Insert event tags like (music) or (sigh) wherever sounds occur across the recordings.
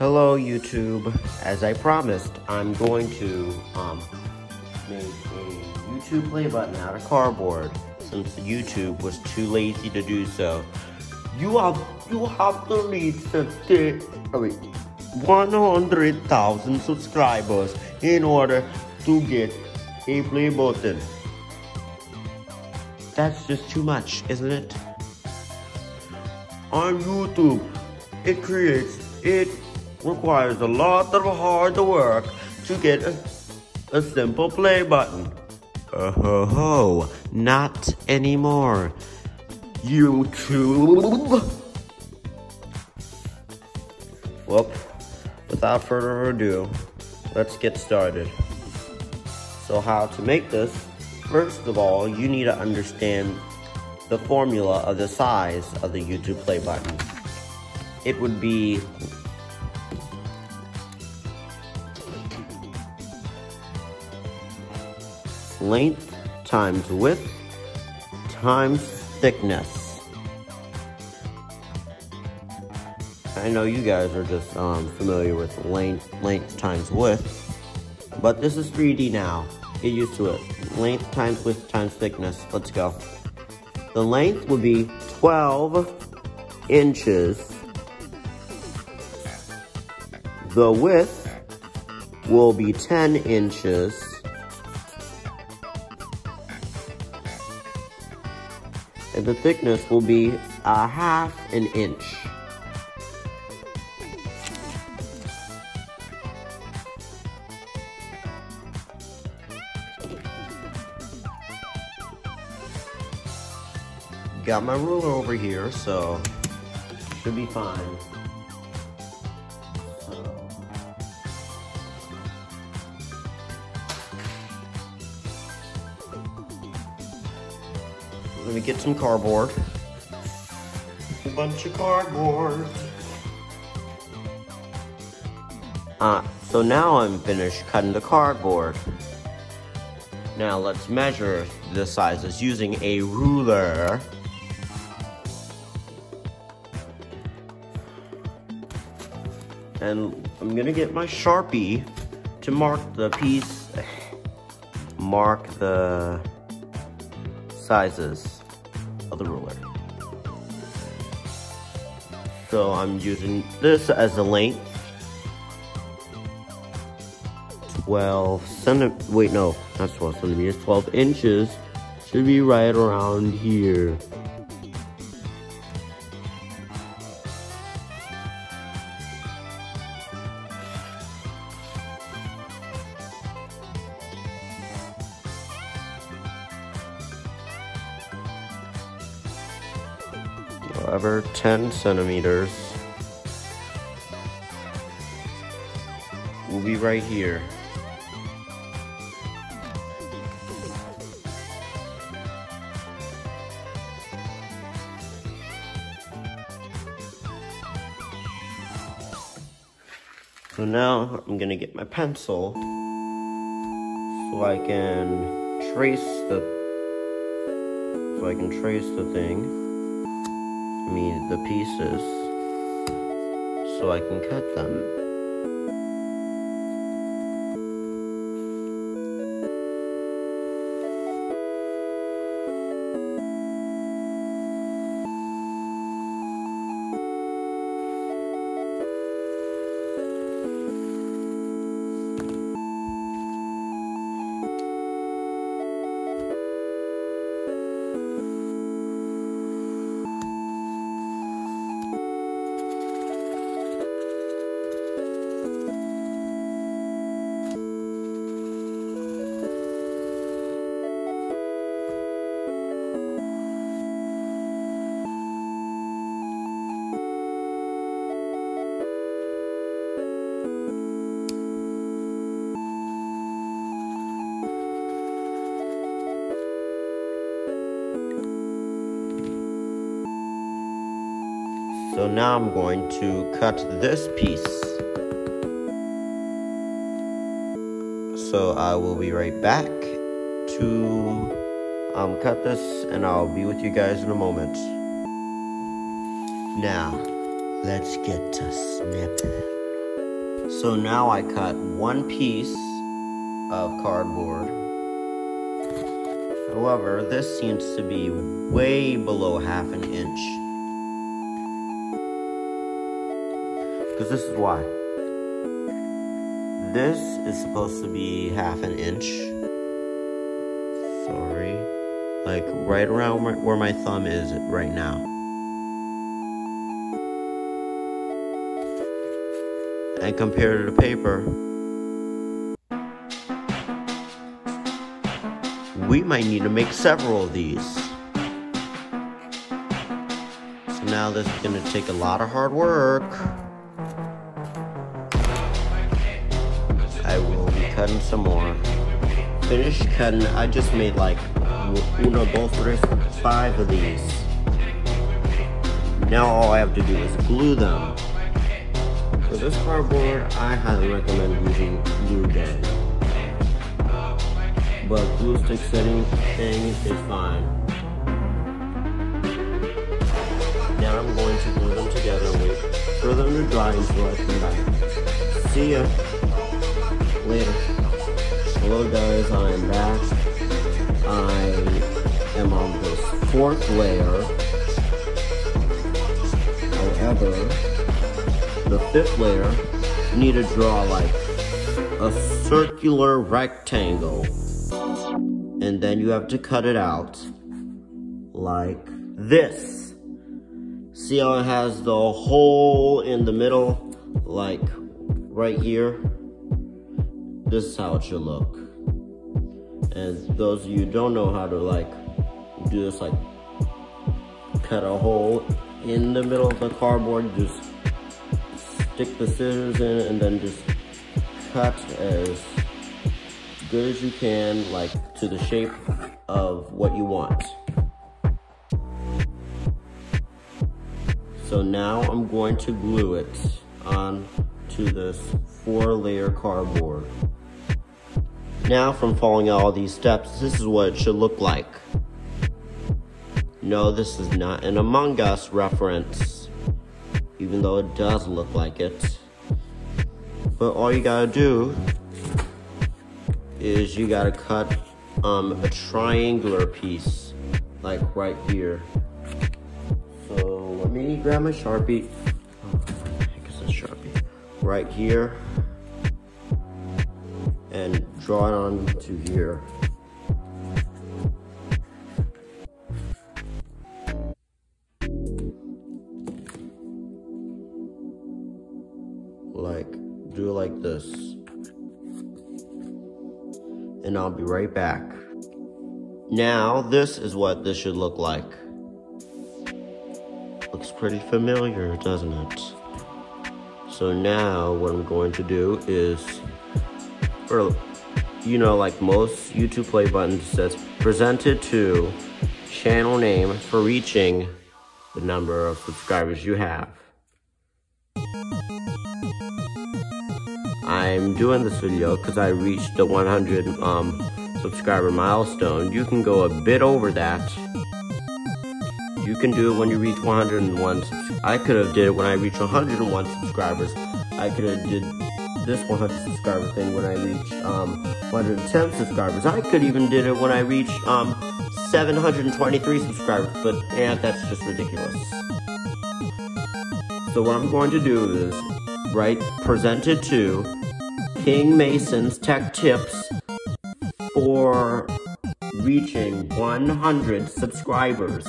Hello YouTube. As I promised, I'm going to um, make a YouTube play button out of cardboard since YouTube was too lazy to do so. You have you have to reach the oh wait, 100,000 subscribers in order to get a play button. That's just too much, isn't it? On YouTube, it creates it requires a lot of hard work to get a, a simple play button. Uh ho ho, not anymore. YouTube. Well, without further ado, let's get started. So how to make this? First of all, you need to understand the formula of the size of the YouTube play button. It would be length times width times thickness. I know you guys are just um, familiar with length, length times width, but this is 3D now. Get used to it. Length times width times thickness. Let's go. The length would be 12 inches. The width will be 10 inches. And the thickness will be a half an inch. Got my ruler over here, so should be fine. Let me get some cardboard. A bunch of cardboard. Ah, so now I'm finished cutting the cardboard. Now let's measure the sizes using a ruler. And I'm gonna get my Sharpie to mark the piece, (sighs) mark the sizes the ruler. So I'm using this as a length. 12 centimeters, wait no, not 12 centimeters, 12 inches should be right around here. However, 10 centimeters will be right here. So now I'm gonna get my pencil so I can trace the so I can trace the thing me the pieces so I can cut them. Now I'm going to cut this piece. So I will be right back to um, cut this and I'll be with you guys in a moment. Now, let's get to snipping. So now I cut one piece of cardboard. However, this seems to be way below half an inch. Because this is why. This is supposed to be half an inch. Sorry. Like right around where my thumb is right now. and compared to the paper, we might need to make several of these. So now this is going to take a lot of hard work. Cutting some more. Finished cutting, I just made like uno, dos, tres, five of these. Now all I have to do is glue them. For this cardboard, I highly recommend using glue gun. But glue stick setting thing is fine. Now I'm going to glue them together and wait for them to dry until I come back. See ya later. Hello guys, I am back. I am on this fourth layer. However, the fifth layer, you need to draw like a circular rectangle. And then you have to cut it out like this. See how it has the hole in the middle, like right here? This is how it should look. And those of you don't know how to like do this, like cut a hole in the middle of the cardboard, just stick the scissors in and then just cut as good as you can, like to the shape of what you want. So now I'm going to glue it on to this four layer cardboard. Now from following all these steps, this is what it should look like. No, this is not an Among Us reference even though it does look like it. But all you gotta do is you gotta cut um, a triangular piece, like right here. So let me grab my Sharpie. Oh, I guess it's Sharpie. Right here. And draw it on to here. like do it like this. And I'll be right back. Now this is what this should look like. Looks pretty familiar doesn't it? So now what I'm going to do is or you know like most YouTube play buttons says presented to channel name for reaching the number of subscribers you have I'm doing this video because I reached the 100 um, subscriber milestone. You can go a bit over that. You can do it when you reach 101. I could have did it when I reached 101 subscribers. I could have did this 100 subscriber thing when I reached um, 110 subscribers. I could even did it when I reached um, 723 subscribers, but yeah, that's just ridiculous. So what I'm going to do is, right, presented to King Mason's tech tips for reaching 100 subscribers.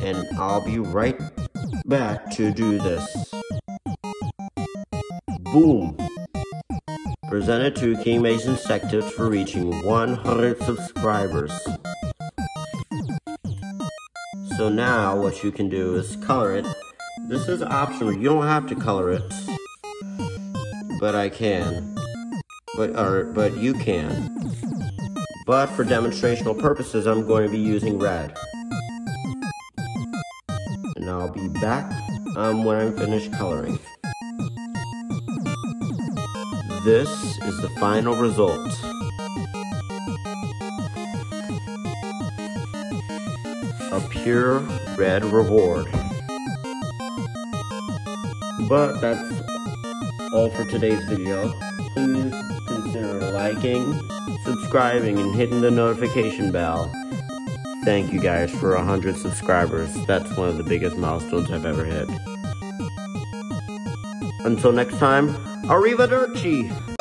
And I'll be right back to do this. Boom! Presented to King Mason's tech for reaching 100 subscribers. So now what you can do is color it. This is optional, you don't have to color it but I can. But, or, but you can. But for demonstrational purposes, I'm going to be using red. And I'll be back um, when I'm finished coloring. This is the final result. A pure red reward. But that's all for today's video. Please consider liking, subscribing, and hitting the notification bell. Thank you guys for 100 subscribers. That's one of the biggest milestones I've ever hit. Until next time, arrivederci!